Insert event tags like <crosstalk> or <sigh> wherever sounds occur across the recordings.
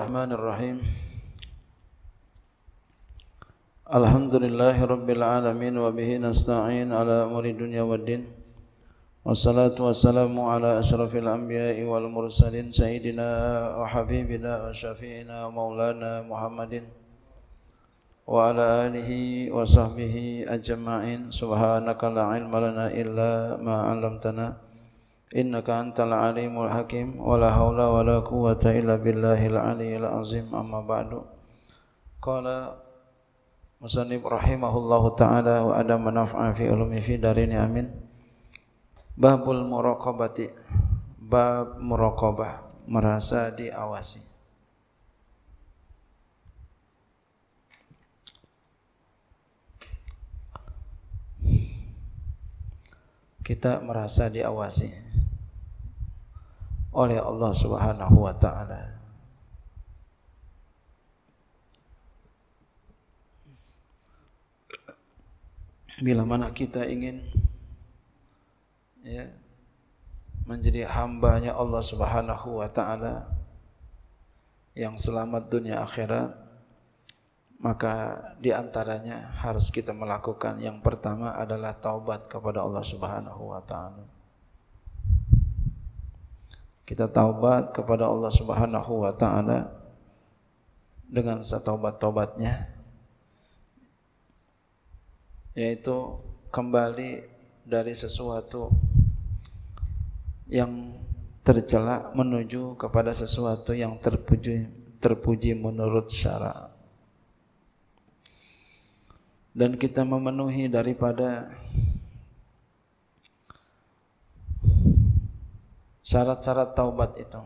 الرحمن الرحيم. الحمد لله رب العالمين وبه نستعين على أمور الدنيا والدين والصلاة والسلام على أشرف الأنبياء والمرسلين سيدنا وحبيبنا وشفيعنا ومولانا محمد وعلى آله وصحبه أجمعين. سبحانك لا علم لنا إلا ما علمتنا. innaka antal alimul hakim wala haula wala quwata illa billahil aliyil azim. Amma ba'du. Qala musannif rahimahullahu taala wa ada manafa'a fi ulumi fi darini amin. Babul muraqabati. Bab muraqabah. Merasa diawasi. Kita merasa diawasi oleh Allah Subhanahu wa taala. Bila mana kita ingin ya menjadi hambanya Allah Subhanahu wa taala yang selamat dunia akhirat maka di antaranya harus kita melakukan yang pertama adalah taubat kepada Allah Subhanahu wa taala. Kita taubat kepada Allah Subhanahu wa taala dengan setaubat-taubatnya yaitu kembali dari sesuatu yang tercela menuju kepada sesuatu yang terpuji terpuji menurut syarak dan kita memenuhi daripada syarat-syarat taubat itu.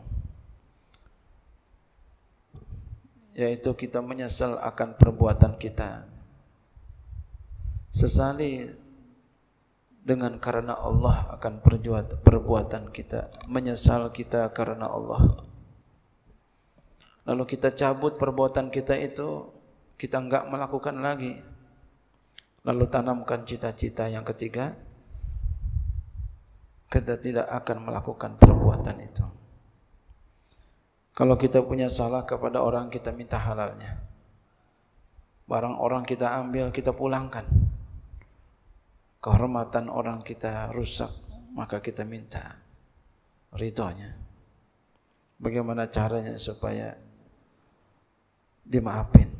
Yaitu kita menyesal akan perbuatan kita. Sesali dengan karena Allah akan perbuatan kita. Menyesal kita karena Allah. Lalu kita cabut perbuatan kita itu kita enggak melakukan lagi lalu tanamkan cita-cita yang ketiga. Kita tidak akan melakukan perbuatan itu. Kalau kita punya salah kepada orang kita minta halalnya. Barang orang kita ambil kita pulangkan. Kehormatan orang kita rusak maka kita minta ridhonya. Bagaimana caranya supaya dimaafin?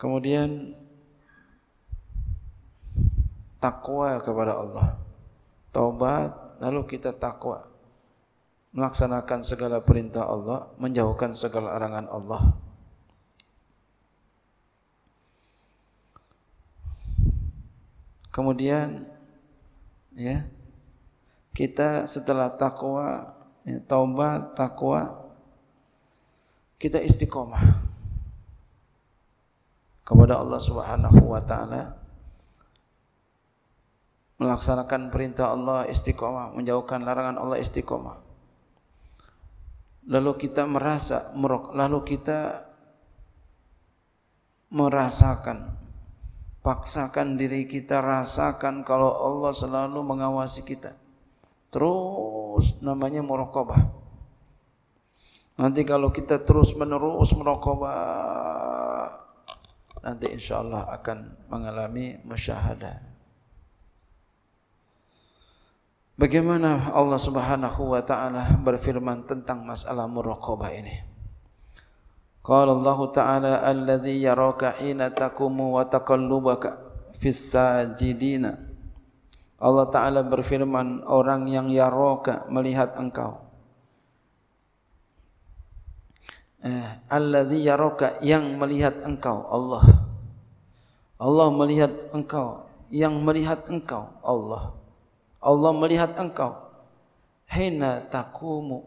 Kemudian takwa kepada Allah. Taubat lalu kita takwa. Melaksanakan segala perintah Allah, menjauhkan segala larangan Allah. Kemudian ya kita setelah takwa, ya, taubat, takwa kita istiqomah kepada Allah Subhanahu wa taala melaksanakan perintah Allah istiqomah, menjauhkan larangan Allah istiqomah. Lalu kita merasa, lalu kita merasakan, paksakan diri kita rasakan kalau Allah selalu mengawasi kita. Terus namanya muraqabah. Nanti kalau kita terus menerus muraqabah, nanti insya Allah akan mengalami musyahadah. Bagaimana Allah Subhanahu wa taala berfirman tentang masalah muraqabah ini? Qala Allah taala alladzi yaraka hina taqumu wa taqallubaka fis sajidina. Allah taala berfirman orang yang yaraka melihat engkau. Eh, alladzi yaraka yang melihat engkau Allah. Allah melihat engkau yang melihat engkau Allah. Allah melihat engkau. Hina takumu.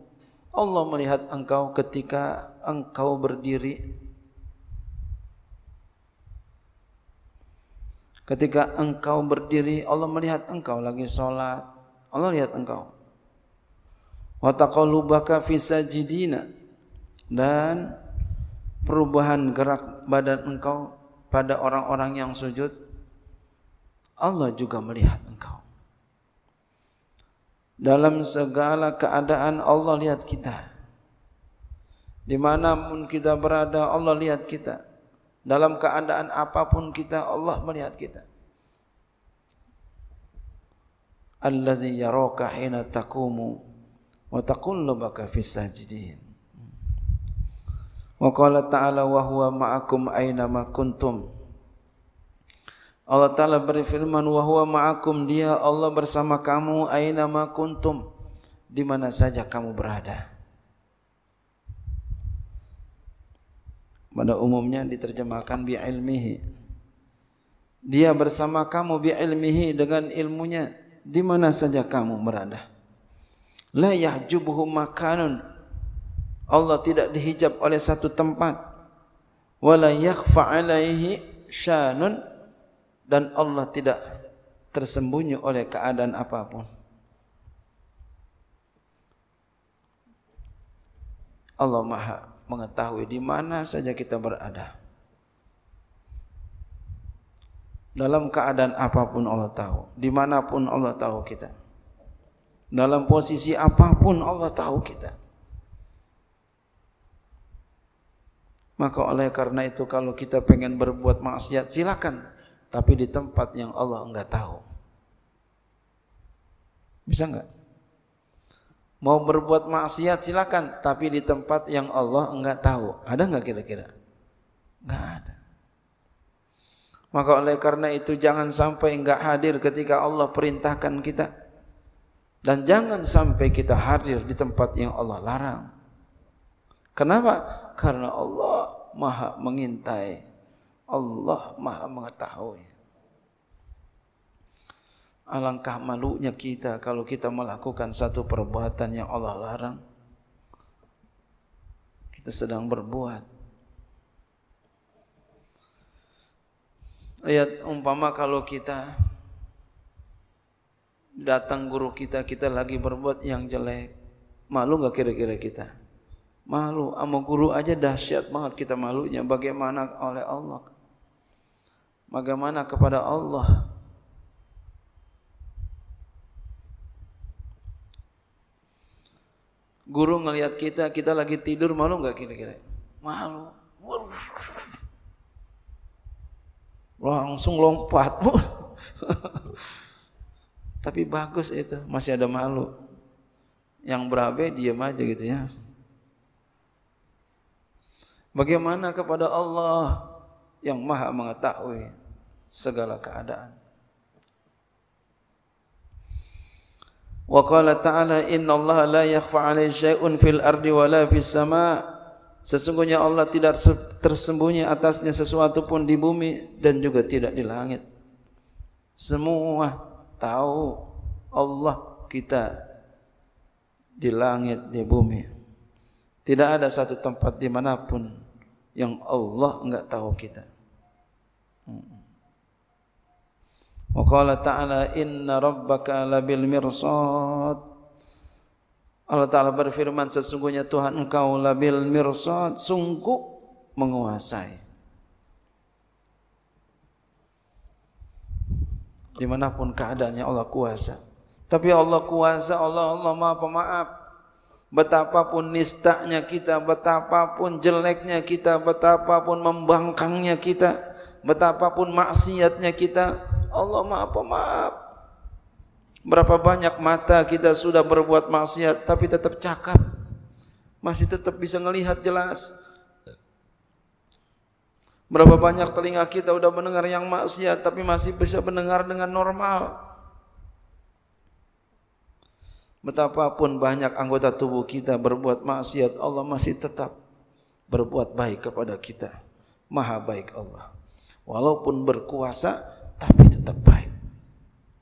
Allah melihat engkau ketika engkau berdiri. Ketika engkau berdiri Allah melihat engkau lagi solat Allah lihat engkau. Wa taqallubaka fi sajidina dan perubahan gerak badan engkau pada orang-orang yang sujud Allah juga melihat engkau dalam segala keadaan Allah lihat kita Di mana pun kita berada, Allah lihat kita. Dalam keadaan apapun kita, Allah melihat kita. Allazi yaraka hina taqumu wa taqullubaka fis sajidin. Wa qala ta'ala wa huwa ma'akum aina ma kuntum. Allah Ta'ala berfirman wa huwa ma'akum. Dia Allah bersama kamu aina ma kuntum? Di mana saja kamu berada. pada umumnya diterjemahkan bi ilmihi. Dia bersama kamu bi ilmihi dengan ilmunya. Di mana saja kamu berada. La yahjubuhu makanun. Allah tidak dihijab oleh satu tempat. Wala yakhfa alaihi syanun dan Allah tidak tersembunyi oleh keadaan apapun Allah Maha mengetahui di mana saja kita berada. Dalam keadaan apapun Allah tahu, di manapun Allah tahu kita. Dalam posisi apapun Allah tahu kita. Maka oleh karena itu kalau kita pengen berbuat maksiat silakan, tapi di tempat yang Allah enggak tahu. Bisa enggak? mau berbuat maksiat silakan. Tapi di tempat yang Allah enggak tahu. Ada enggak kira-kira? Enggak ada. Maka oleh karena itu jangan sampai enggak hadir ketika Allah perintahkan kita. Dan jangan sampai kita hadir di tempat yang Allah larang. Kenapa? Karena Allah Maha mengintai Allah Maha mengetahui Alangkah malunya kita kalau kita melakukan satu perbuatan yang Allah larang. Kita sedang berbuat. Lihat umpama kalau kita datang guru kita, kita lagi berbuat yang jelek. Malu enggak kira-kira kita? Malu. Sama guru aja dahsyat banget kita malunya. Bagaimana oleh Allah? Bagaimana kepada Allah? guru ngelihat kita, kita lagi tidur malu nggak kira-kira? Malu. Langsung lompat. <laughs> Tapi bagus itu, masih ada malu. Yang berabe diam aja gitu ya. Bagaimana kepada Allah yang maha mengetahui segala keadaan. Wa qala ta'ala inna Allah la yakhfa 'alaihi syai'un fil ardi wa la fis sama' Sesungguhnya Allah tidak tersembunyi atasnya sesuatu pun di bumi dan juga tidak di langit. Semua tahu Allah kita di langit di bumi. Tidak ada satu tempat di manapun yang Allah enggak tahu kita. Hmm. Wa qala ta'ala inna rabbaka labil mirsad. Allah Ta'ala berfirman sesungguhnya Tuhan engkau labil mirsad sungguh menguasai. Dimanapun keadaannya Allah kuasa. Tapi Allah kuasa Allah Allah maha pemaaf. Betapapun nistanya kita betapapun jeleknya kita betapapun membangkangnya kita betapapun maksiatnya kita Allah maha pemaaf. Berapa banyak mata kita sudah berbuat maksiat tapi tetap cakap. Masih tetap bisa melihat jelas. Berapa banyak telinga kita sudah mendengar yang maksiat tapi masih bisa mendengar dengan normal. Betapapun banyak anggota tubuh kita berbuat maksiat, Allah masih tetap berbuat baik kepada kita. Maha baik Allah. Walaupun berkuasa, tapi tetap baik.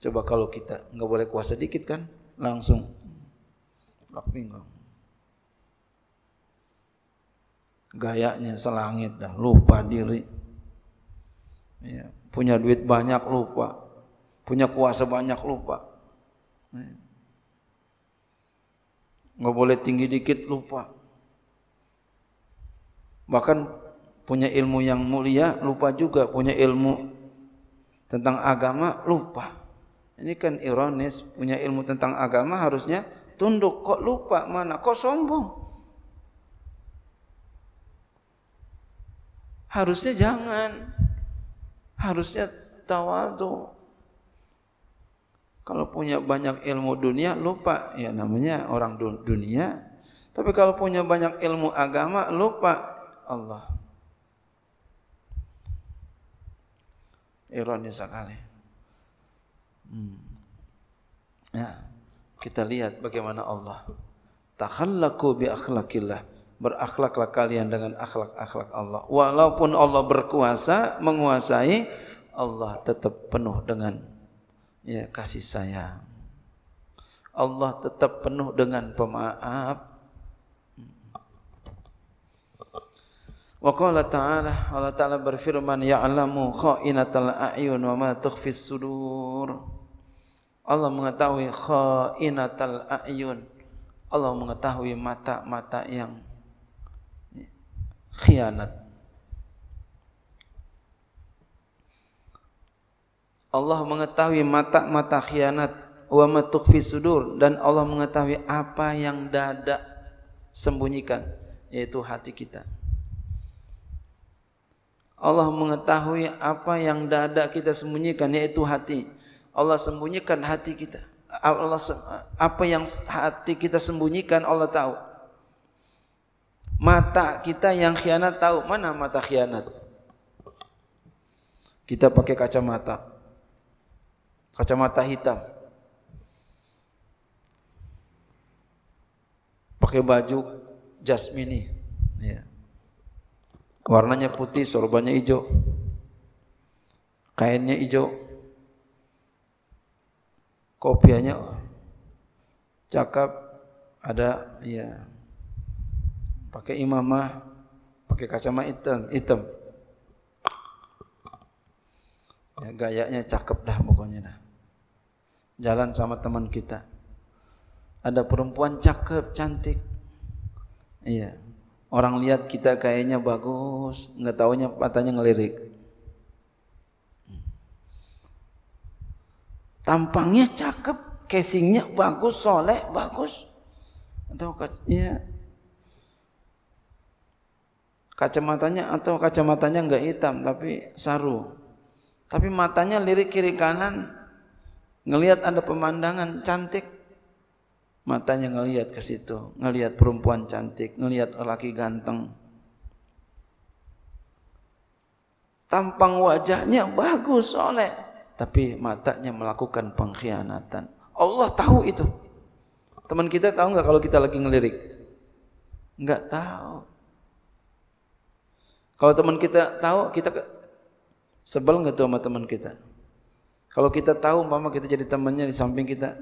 Coba kalau kita nggak boleh kuasa dikit kan, langsung lak pinggang. Gayanya selangit dah, lupa diri. Ya, punya duit banyak lupa, punya kuasa banyak lupa. Ya. Nggak boleh tinggi dikit lupa. Bahkan punya ilmu yang mulia lupa juga punya ilmu tentang agama lupa. Ini kan ironis, punya ilmu tentang agama harusnya tunduk kok lupa mana kok sombong. Harusnya jangan. Harusnya tawadu. Kalau punya banyak ilmu dunia lupa ya namanya orang dunia. Tapi kalau punya banyak ilmu agama lupa Allah. Ironis sekali. Hmm. Ya, kita lihat bagaimana Allah takhallaku bi akhlakillah berakhlaklah kalian dengan akhlak-akhlak Allah walaupun Allah berkuasa menguasai Allah tetap penuh dengan ya kasih sayang Allah tetap penuh dengan pemaaf Wa qala ta'ala Allah Ta'ala berfirman ya'lamu kha'inatal a'yun wa ma tukhfis sudur Allah mengetahui kha'inatal a'yun Allah mengetahui mata-mata yang khianat. Allah mengetahui mata-mata khianat wa ma tukhfi sudur dan Allah mengetahui apa yang dada sembunyikan yaitu hati kita. Allah mengetahui apa yang dada kita sembunyikan yaitu hati. Allah sembunyikan hati kita. Allah apa yang hati kita sembunyikan Allah tahu. Mata kita yang khianat tahu mana mata khianat. Kita pakai kacamata. Kacamata hitam. Pakai baju jasmini. Ya. Warnanya putih, sorbannya hijau. Kainnya hijau. Kopiahnya cakap ada ya pakai imamah pakai kacamata hitam hitam. Ya gayanya cakep dah pokoknya dah. Jalan sama teman kita. Ada perempuan cakep cantik. Iya orang lihat kita kayaknya bagus nggak taunya matanya ngelirik tampangnya cakep, casingnya bagus, soleh, bagus. Atau ya, kacamatanya atau kacamatanya enggak hitam tapi saru. Tapi matanya lirik kiri kanan ngelihat ada pemandangan cantik. Matanya ngelihat ke situ, ngelihat perempuan cantik, ngelihat lelaki ganteng. Tampang wajahnya bagus, soleh tapi matanya melakukan pengkhianatan. Allah tahu itu. Teman kita tahu enggak kalau kita lagi ngelirik? Enggak tahu. Kalau teman kita tahu, kita sebel enggak tuh sama teman kita? Kalau kita tahu mama kita jadi temannya di samping kita,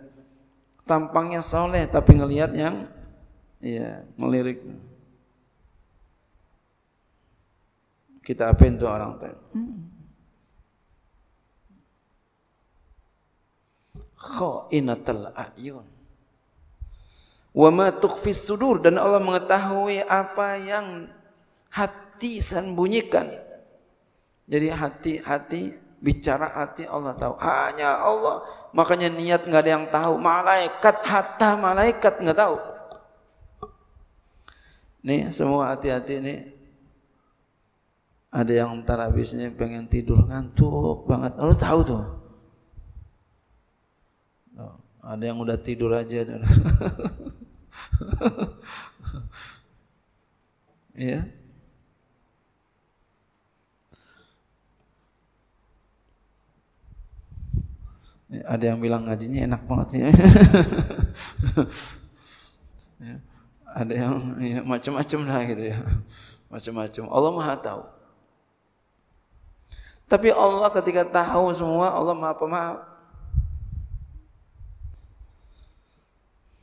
tampangnya soleh tapi ngelihat yang iya ngelirik. Kita apain tuh orang tuh? Khainatul ayun wa ma tukhfis sudur dan Allah mengetahui apa yang hati sembunyikan jadi hati-hati bicara hati Allah tahu. Hanya Allah. Makanya niat enggak ada yang tahu. Malaikat hatta malaikat enggak tahu. Nih semua hati-hati nih. Ada yang entar habisnya pengen tidur ngantuk banget. Allah tahu tuh. Ada yang udah tidur aja. <laughs> Ya, ada yang bilang ngajinya enak banget ya. <laughs> ya. Ada yang ya, macam-macam lah gitu ya. Macam-macam. Allah Maha tahu. Tapi Allah ketika tahu semua, Allah Maha Pemaaf.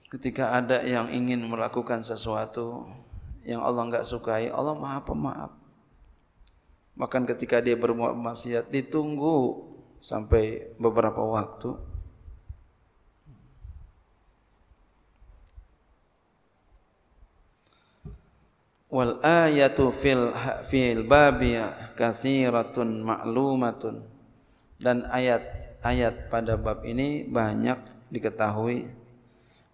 ketika ada yang ingin melakukan sesuatu yang Allah enggak sukai, Allah Maha Pemaaf. Bahkan ketika dia berbuat maksiat ditunggu sampai beberapa waktu. Wal ayatu fil fil babi katsiratun ma'lumatun dan ayat-ayat pada bab ini banyak diketahui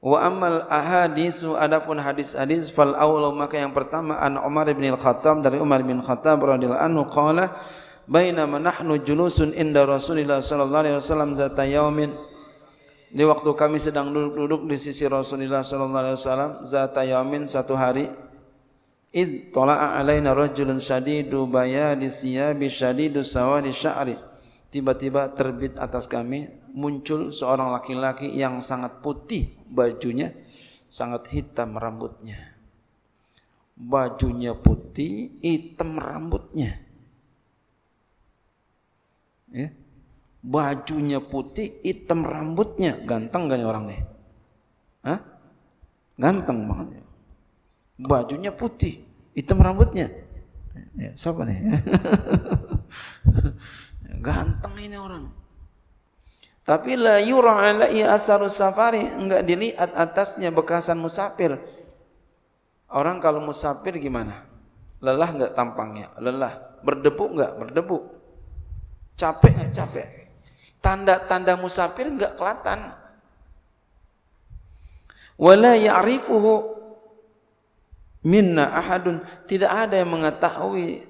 Wa amal ahadisu adapun hadis-hadis fal awal maka yang pertama an Umar bin Al-Khattab dari Umar bin Khattab radhiyallahu anhu qala bainama nahnu julusun inda Rasulillah sallallahu alaihi wasallam zata yaumin. Di waktu kami sedang duduk-duduk di sisi Rasulullah sallallahu alaihi wasallam zata yaumin satu hari id tala'a alaina rajulun shadidu bayadi siyabi shadidu sawadi sya'ri. Tiba-tiba terbit atas kami muncul seorang laki-laki yang sangat putih bajunya sangat hitam rambutnya. Bajunya putih hitam rambutnya ya bajunya putih hitam rambutnya ganteng gak nih orang nih Hah? ganteng banget bajunya putih, hitam rambutnya. Ya, siapa nih? <laughs> Ganteng ini orang. Tapi la yura alai asaru safari, enggak dilihat atasnya bekasan musafir. Orang kalau musafir gimana? Lelah enggak tampangnya? Lelah. Berdebu enggak? Berdebu. Capek enggak? Capek. Tanda-tanda musafir enggak kelihatan. Wala ya'rifuhu minna ahadun tidak ada yang mengetahui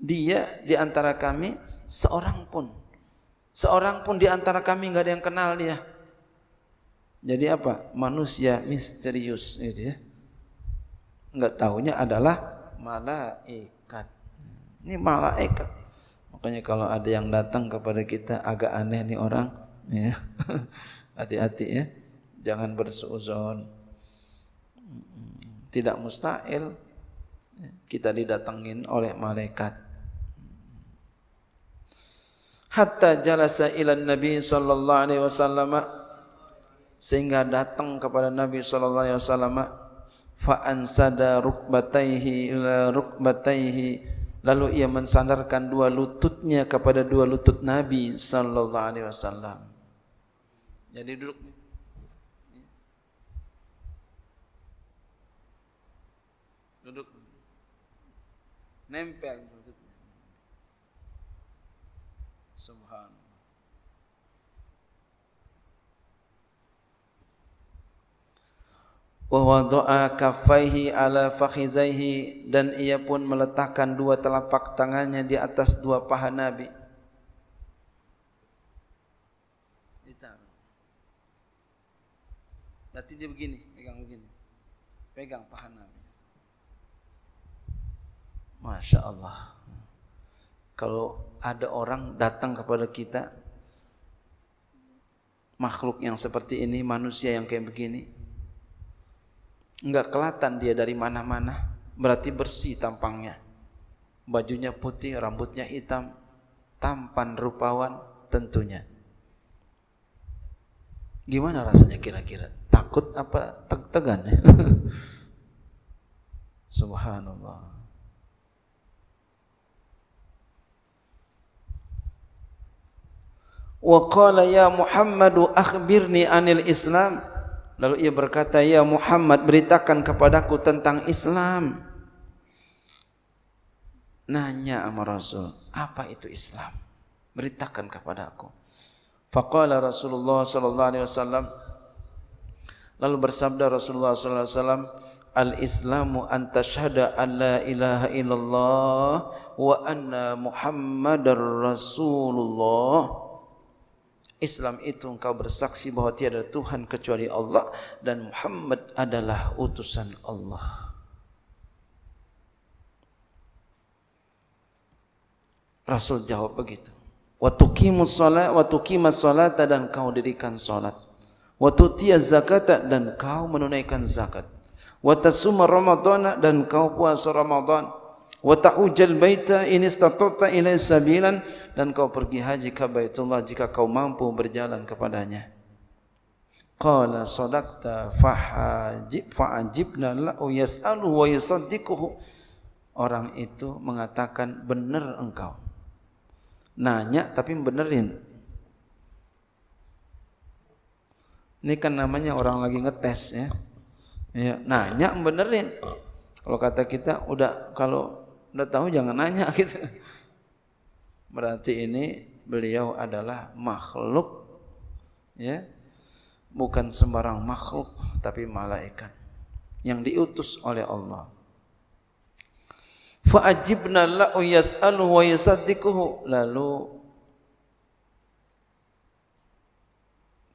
dia di antara kami seorang pun seorang pun di antara kami enggak ada yang kenal dia jadi apa manusia misterius itu ya enggak tahunya adalah malaikat ini malaikat makanya kalau ada yang datang kepada kita agak aneh nih orang ya. <laughs> Hati-hati ya. Jangan bersuuzon tidak mustahil kita didatengin oleh malaikat. Hatta jalasa ila nabi sallallahu alaihi wasallam sehingga datang kepada nabi sallallahu alaihi wasallam fa ansada rukbataihi ila rukbataihi lalu ia mensandarkan dua lututnya kepada dua lutut nabi sallallahu alaihi wasallam. Jadi duduk. Duduk. Nempel maksudnya subhanallah wa wada'a kaffaihi ala fakhizaihi dan ia pun meletakkan dua telapak tangannya di atas dua paha nabi. Ditaruh berarti dia begini pegang begini. Pegang paha nabi. Masya Allah. Kalau ada orang datang kepada kita, makhluk yang seperti ini, manusia yang kayak begini, enggak kelihatan dia dari mana-mana, berarti bersih tampangnya. Bajunya putih, rambutnya hitam, tampan rupawan tentunya. Gimana rasanya kira-kira? Takut apa tegan? <laughs> Subhanallah. wa qala ya Muhammad akhbirni anil Islam lalu ia berkata ya Muhammad beritakan kepadaku tentang Islam. Nanya sama Rasul apa itu Islam? Beritakan kepadaku faqala Rasulullah sallallahu alaihi wasallam lalu bersabda Rasulullah sallallahu alaihi wasallam al-islamu an tashhada an la ilaha illallah wa anna muhammadar rasulullah Islam itu engkau bersaksi bahawa tiada Tuhan kecuali Allah dan Muhammad adalah utusan Allah. Rasul jawab begitu. Wa tuqimus shalah wa tuqimas salata dan kau dirikan salat. Wa tutiyaz zakata dan kau menunaikan zakat. Wa tasuma ramadhana dan kau puasa Ramadan wa ta'ujal baita in istata'ta ila sabilan. Dan kau pergi haji ke Baitullah jika kau mampu berjalan kepadanya. Qala sadaqta fahajib fa'ajibna lahu yas'alu wa yusaddiquhu. Orang itu mengatakan benar engkau. Nanya tapi benerin. Ini kan namanya orang lagi ngetes ya. Ya nanya benerin. Kalau kata kita udah kalau Udah tahu jangan nanya <laughs> gitu. Berarti ini beliau adalah makhluk ya. Bukan sembarang makhluk tapi malaikat yang diutus oleh Allah. Fa ajibna lahu yas'alu wa yusaddiquhu. Lalu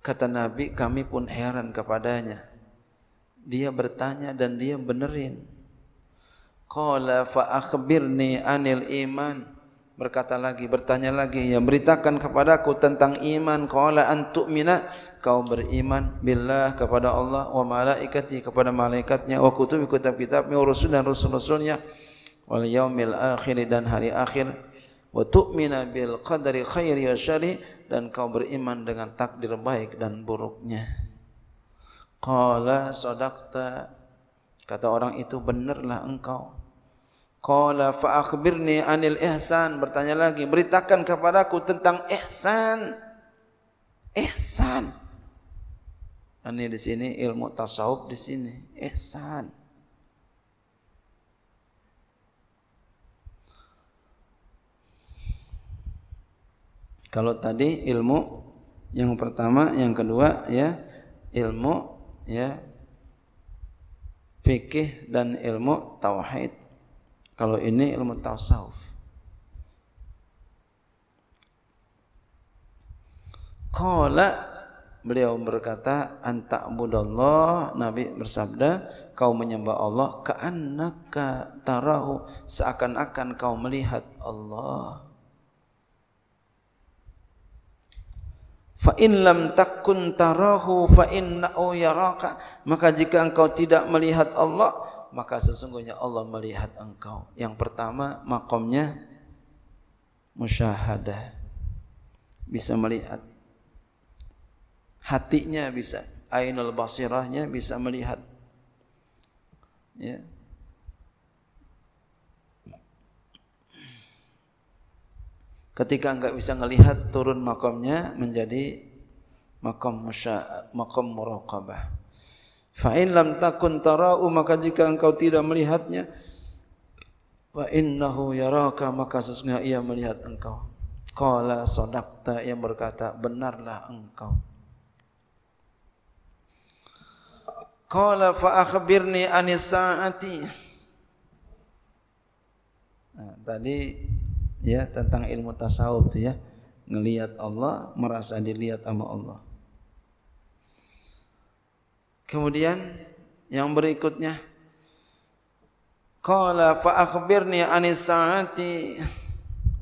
kata nabi kami pun heran kepadanya. Dia bertanya dan dia benerin qala fa akhbirni anil iman. Berkata lagi bertanya lagi ya beritakan kepadaku tentang iman. Qala antu'mina kau beriman billah kepada Allah wa malaikati kepada malaikatnya. Wa kutubi kitab kitabnya wa rasul dan rasul rasulnya wal yaumil akhir dan hari akhir. Wa tu'mina bil qadari khairi wa dan kau beriman dengan takdir baik dan buruknya. Qala sadaqta. Kata orang itu benarlah engkau Qala fa akhbirni anil ihsan. Bertanya lagi beritakan kepadaku tentang ihsan. Ihsan. Ini di sini ilmu tasawuf di sini. Ihsan. Kalau tadi ilmu yang pertama yang kedua ya ilmu ya fikih dan ilmu tauhid kalau ini ilmu tasawuf. Qala beliau berkata anta budallah Nabi bersabda kau menyembah Allah ka'annaka tarahu seakan-akan kau melihat Allah fa in lam takun tarahu fa innahu yaraka maka jika engkau tidak melihat Allah maka sesungguhnya Allah melihat engkau. Yang pertama makomnya musyahadah. Bisa melihat. Hatinya bisa. Ainul basirahnya bisa melihat. Ya. Ketika enggak bisa melihat turun makomnya menjadi makom musya makom muraqabah. Fa'in lam takun tara'u maka jika engkau tidak melihatnya wa innahu yaraka maka sesungguhnya ia melihat engkau. Qala sadaqta yang berkata benarlah engkau. Qala fa akhbirni anis saati. Nah, tadi ya tentang ilmu tasawuf tu ya, ngelihat Allah, merasa dilihat sama Allah. Kemudian yang berikutnya Qala fa akhbirni anis saati.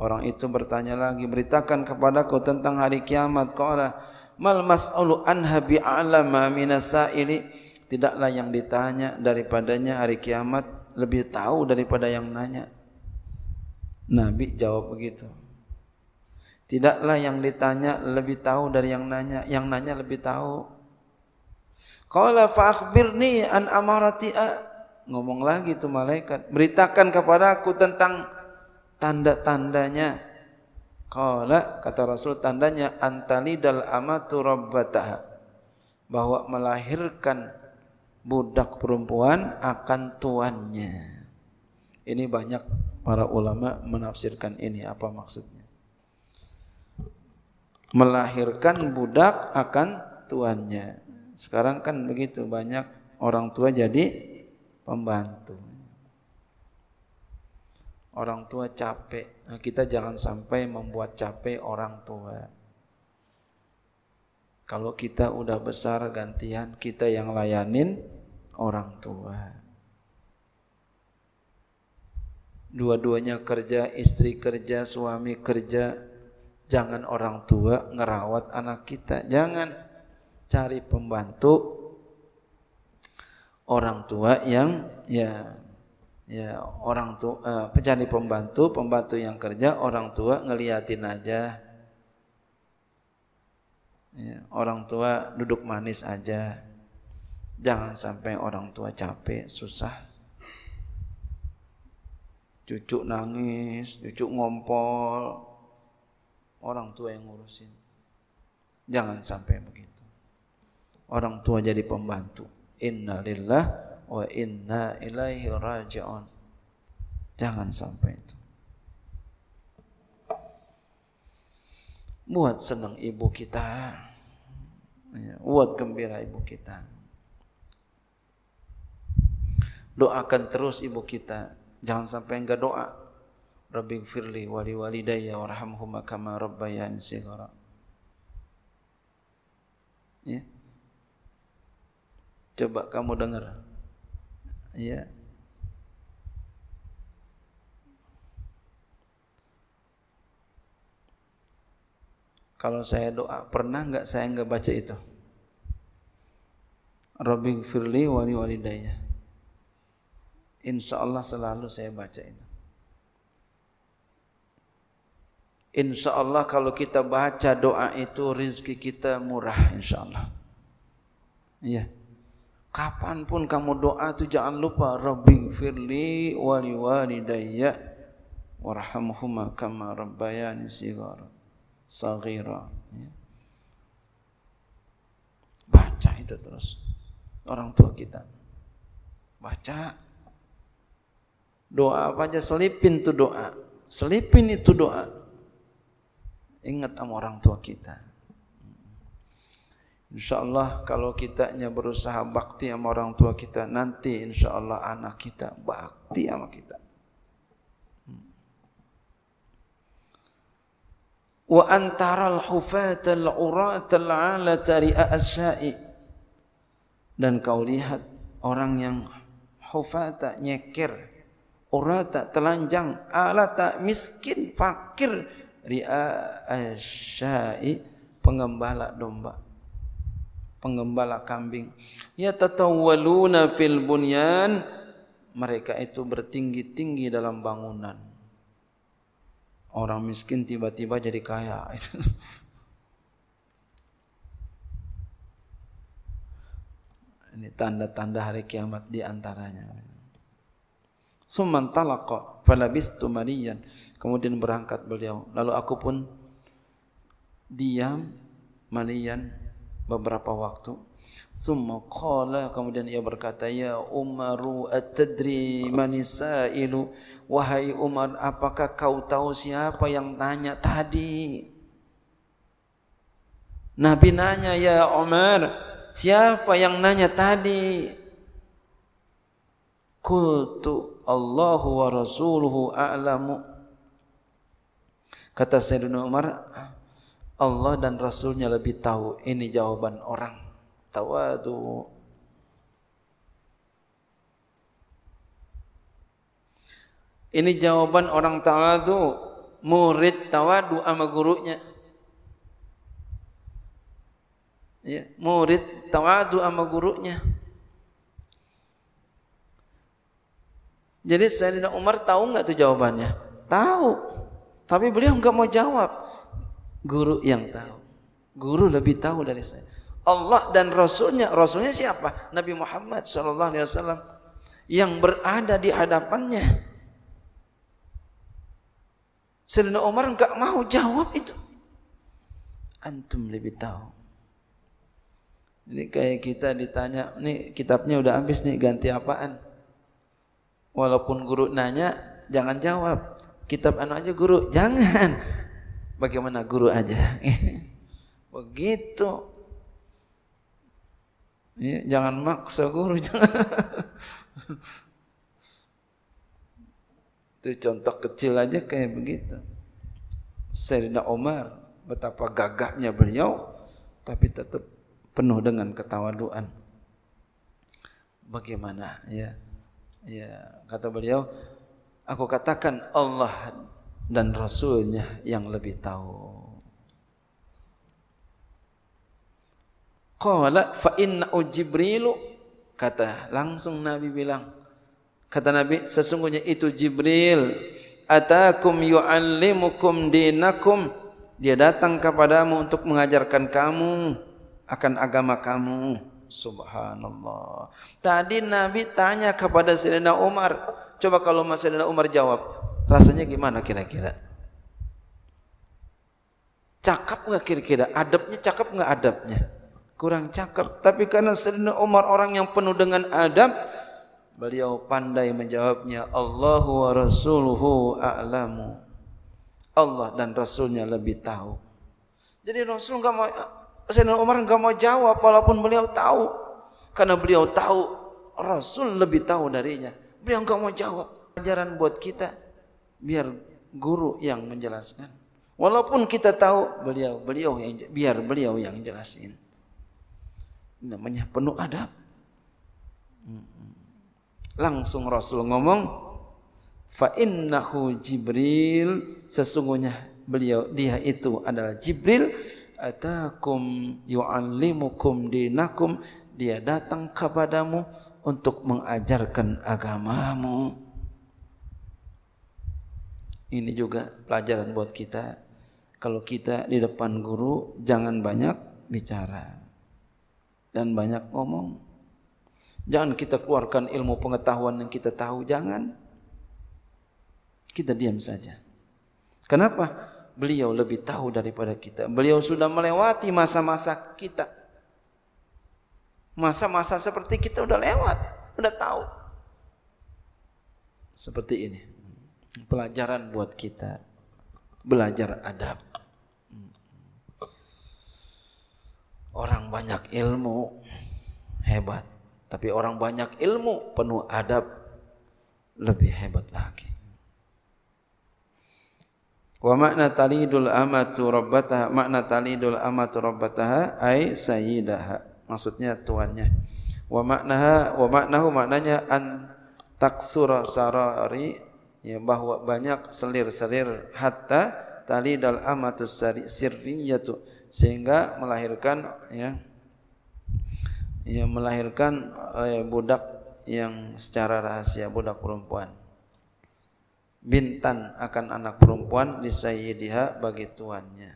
Orang itu bertanya lagi beritakan kepadaku tentang hari kiamat. Qala mal mas'alu anha bi'alama minasaili tidaklah yang ditanya daripadanya hari kiamat lebih tahu daripada yang nanya. Nabi jawab begitu. Tidaklah yang ditanya lebih tahu dari yang nanya yang nanya lebih tahu Qala fa akhbirni an amarati ngomong lagi tu malaikat. Beritakan kepada aku tentang tanda-tandanya. Qala kata Rasul tandanya antalidal amatu rabbataha. Bahwa melahirkan budak perempuan akan tuannya. Ini banyak para ulama menafsirkan ini. Apa maksudnya? Melahirkan budak akan tuannya sekarang kan begitu banyak orang tua jadi pembantu. Orang tua capek. Nah, kita jangan sampai membuat capek orang tua. Kalau kita udah besar gantian kita yang layanin orang tua. Dua-duanya kerja, istri kerja, suami kerja. Jangan orang tua ngerawat anak kita. Jangan cari pembantu orang tua yang ya ya orang tua uh, pencari pembantu pembantu yang kerja orang tua ngeliatin aja. Ya, orang tua duduk manis aja. Jangan sampai orang tua capek susah. Cucu nangis cucu ngompol. Orang tua yang ngurusin. Jangan sampai begitu orang tua jadi pembantu. Inna lillah wa inna ilaihi raji'un. Jangan sampai itu. Buat senang ibu kita. Ya, buat gembira ibu kita. Doakan terus ibu kita. Jangan sampai enggak doa. Rabbi firli wali walidayya warhamhuma kama rabbayani sighara. Ya. Coba kamu dengar. Ya. Kalau saya doa, pernah enggak saya enggak baca itu? Rabbi firli wali walidayya. Insya Allah selalu saya baca itu. Insya Allah kalau kita baca doa itu rizki kita murah insya Allah. Iya. Kapanpun kamu doa itu jangan lupa Rabbi firli wali walidayya warhamhuma kama rabbayani sighara saghira. Ya. Baca itu terus orang tua kita. Baca doa apa aja selipin tu doa. Selipin itu doa. Ingat sama orang tua kita. InsyaAllah kalau kita berusaha bakti sama orang tua kita, nanti insyaAllah anak kita bakti sama kita. Wa antara al-hufat al-urat al-ala tari'a as-sa'i. Dan kau lihat orang yang hufata nyeker, urata telanjang, alata miskin, fakir, ri'a asyai pengembala domba pengembala kambing. Ya tatawwaluna fil bunyan. Mereka itu bertinggi-tinggi dalam bangunan. Orang miskin tiba-tiba jadi kaya. <laughs> Ini tanda-tanda hari kiamat di antaranya. Summan talaqa falabistu mariyan. Kemudian berangkat beliau. Lalu aku pun diam mariyan beberapa waktu. Summa qala kemudian ia berkata ya Umaru at-tadri manisailu. Wahai Umar apakah kau tahu siapa yang tanya tadi? Nabi nanya ya Umar siapa yang nanya tadi? Qultu Allahu wa rasuluhu a'lamu. Kata Sayyidina Umar Allah dan Rasulnya lebih tahu Ini jawaban orang Tawadu Ini jawaban orang tawadu Murid tawadu sama gurunya ya, Murid tawadu sama gurunya Jadi Sayyidina Umar tahu enggak tu jawabannya? Tahu. Tapi beliau enggak mau jawab. Guru yang tahu. Guru lebih tahu dari saya. Allah dan Rasulnya, Rasulnya siapa? Nabi Muhammad sallallahu alaihi wasallam yang berada di hadapannya. Sayyidina Umar enggak mau jawab itu. Antum lebih tahu. Ini kayak kita ditanya, nih kitabnya udah habis nih ganti apaan? Walaupun guru nanya, jangan jawab. Kitab anu aja guru, jangan. Bagaimana guru aja. <laughs> Begitu. Ya, jangan maksa guru. <laughs> Itu contoh kecil aja kayak begitu. Sayyidina Umar, betapa gagahnya beliau, tapi tetap penuh dengan ketawaduan. Bagaimana ya? Ya, kata beliau, aku katakan Allah dan Rasulnya yang lebih tahu. Qala fa inna kata langsung Nabi bilang kata Nabi sesungguhnya itu Jibril atakum yuallimukum dinakum dia datang kepadamu untuk mengajarkan kamu akan agama kamu Subhanallah. Tadi Nabi tanya kepada Sayyidina Umar. Coba kalau Mas Sayyidina Umar jawab. Rasanya gimana kira-kira? Cakap enggak kira-kira? Adabnya cakap enggak adabnya? Kurang cakap. Tapi karena Sayyidina Umar orang yang penuh dengan adab. Beliau pandai menjawabnya. Allahu wa rasuluhu a'lamu. Allah dan Rasulnya lebih tahu. Jadi Rasul enggak mau Sayyidina Umar enggak mau jawab walaupun beliau tahu. Karena beliau tahu Rasul lebih tahu darinya. Beliau enggak mau jawab. Ajaran buat kita biar guru yang menjelaskan. Walaupun kita tahu beliau beliau yang biar beliau yang jelasin. Namanya penuh adab. Langsung Rasul ngomong, fa innahu Jibril sesungguhnya beliau dia itu adalah Jibril atakum yu'allimukum dinakum dia datang kepadamu untuk mengajarkan agamamu ini juga pelajaran buat kita kalau kita di depan guru jangan banyak bicara dan banyak ngomong jangan kita keluarkan ilmu pengetahuan yang kita tahu jangan kita diam saja kenapa beliau lebih tahu daripada kita. Beliau sudah melewati masa-masa kita. Masa-masa seperti kita sudah lewat, sudah tahu. Seperti ini. Pelajaran buat kita. Belajar adab. Orang banyak ilmu hebat, tapi orang banyak ilmu penuh adab lebih hebat lagi. Wa makna talidul amatu rabbataha makna talidul amatu rabbataha ai sayyidaha maksudnya tuannya. Wa maknaha wa maknahu maknanya an taksura sarari ya bahwa banyak selir-selir hatta talidal amatu sirriyatu sehingga melahirkan ya ya melahirkan eh, budak yang secara rahasia budak perempuan bintan akan anak perempuan di sayyidiha bagi tuannya.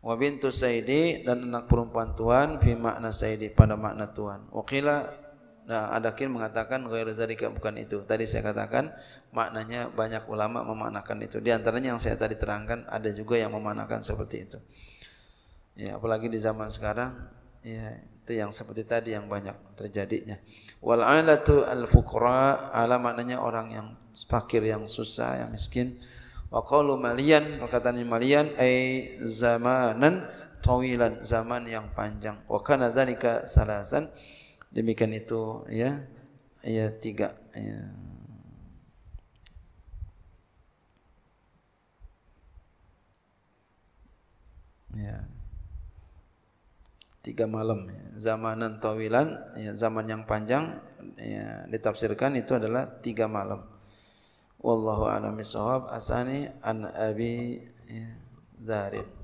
Wa bintu sayyidi dan anak perempuan tuan fi makna sayyidi pada makna tuan. Wakila Nah, ada kin mengatakan ghairu zalika bukan itu. Tadi saya katakan maknanya banyak ulama memaknakan itu. Di antaranya yang saya tadi terangkan ada juga yang memaknakan seperti itu. Ya, apalagi di zaman sekarang ya itu yang seperti tadi yang banyak terjadinya wal alatu al fuqara ala maknanya orang yang fakir yang susah yang miskin wa qalu malian perkataan malian ai zamanan tawilan zaman yang panjang wa kana dzalika salasan demikian itu ya. Ya tiga ya. Ya. Tiga malam zamanan tawilan ya, zaman yang panjang ya, ditafsirkan itu adalah tiga malam. Wallahu a'lam bishawab. Asani an abi ya, zarin